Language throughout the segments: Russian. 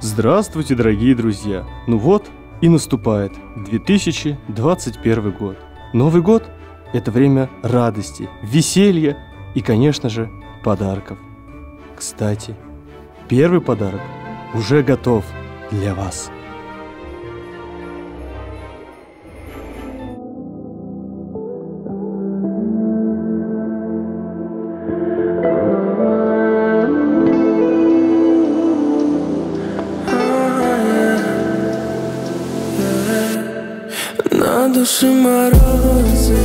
Здравствуйте, дорогие друзья! Ну вот и наступает 2021 год. Новый год – это время радости, веселья и, конечно же, подарков. Кстати, первый подарок уже готов для вас. На душе морозы,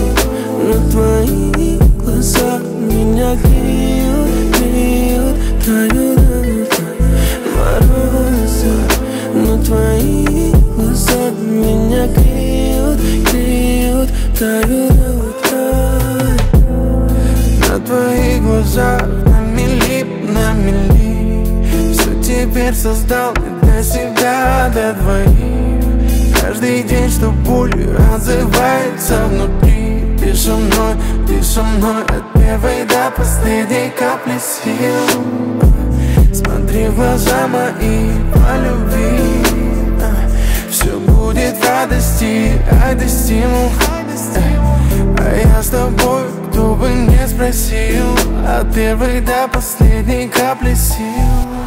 но твои глаза меня греют, греют, тают, морозы, но твои глаза меня греют, греют, тают, На твоих глазах на мили, на мили Все теперь создал для себя, для двоих Каждый день, что болью отзывается внутри. Ты со мной, ты со мной От первой до последней капли сил. Смотри в глаза мои по любви. Все будет в радости, ай да стимул. А я с тобой, кто бы не спросил От первой до последней капли сил